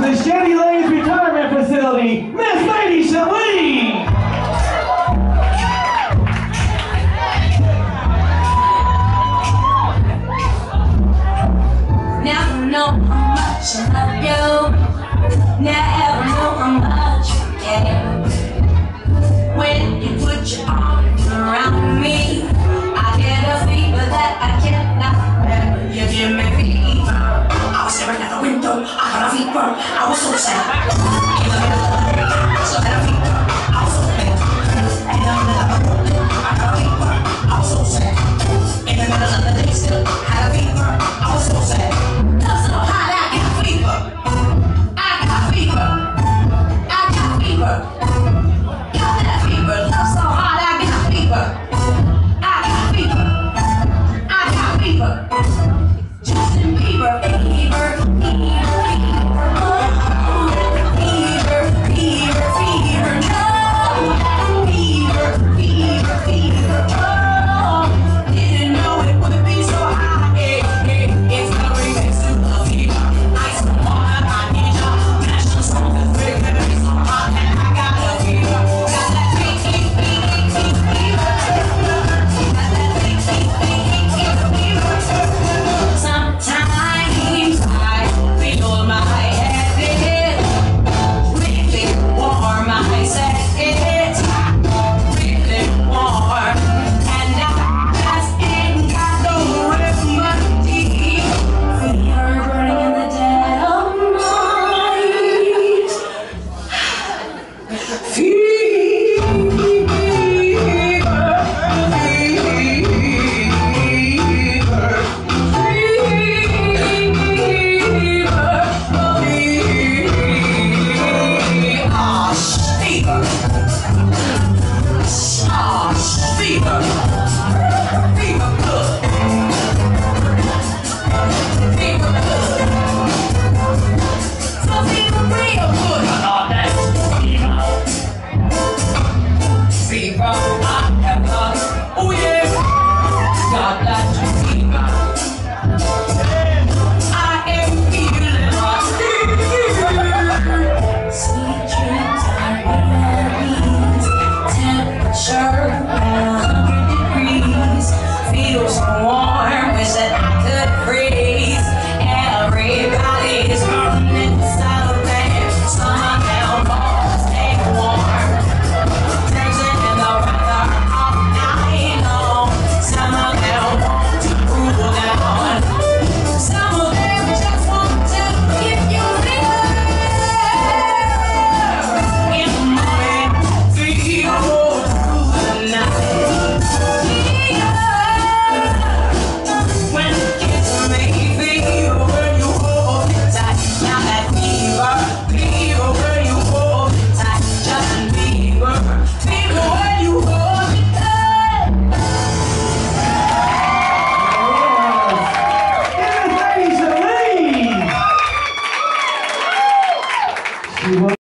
from the Chevy Lanes Retirement Facility, Miss Lady Shalee! Now I know how much I love you. Now